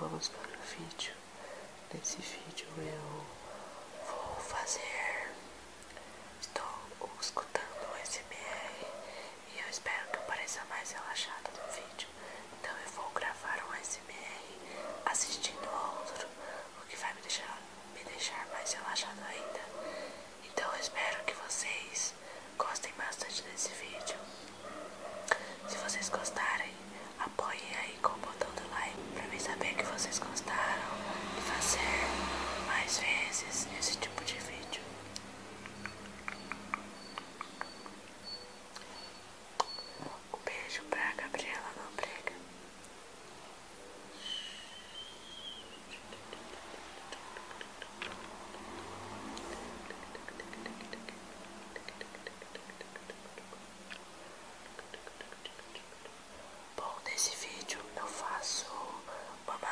vamos para o vídeo. Nesse vídeo eu vou fazer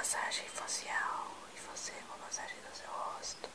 massagem facial e você, uma massagem no seu rosto.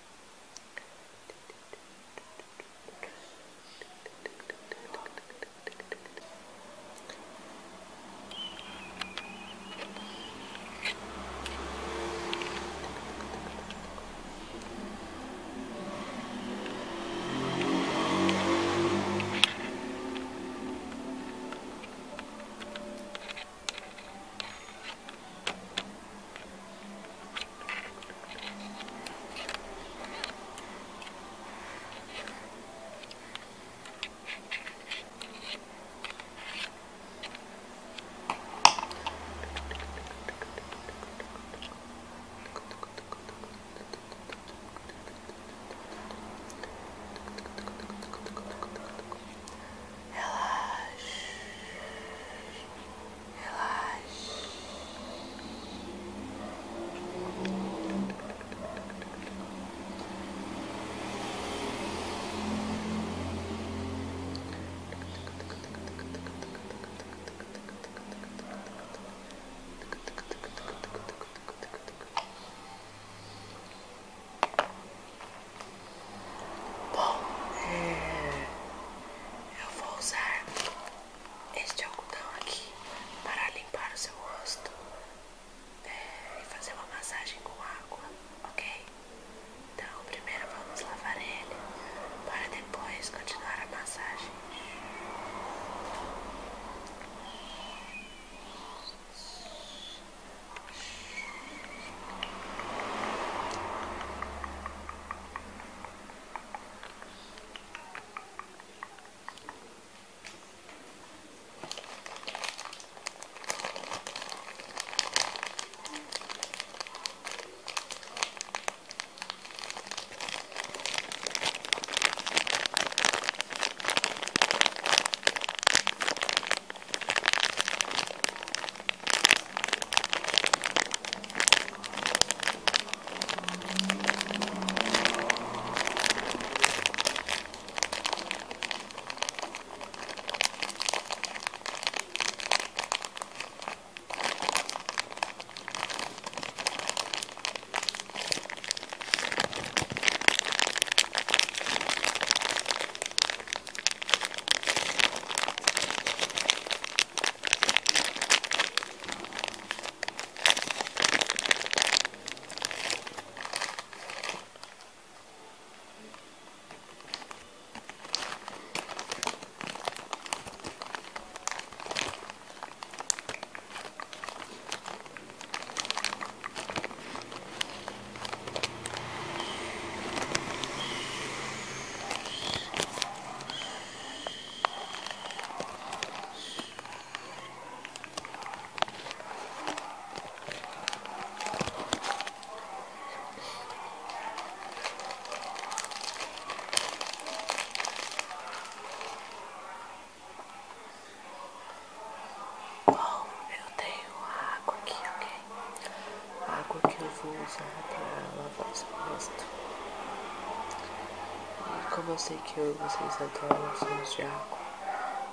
que eu e vocês adoram sons de água.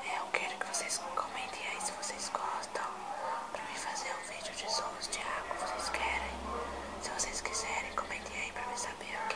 É, eu quero que vocês comentem aí se vocês gostam. Pra mim fazer um vídeo de sons de água, vocês querem? Se vocês quiserem, comentem aí pra me saber.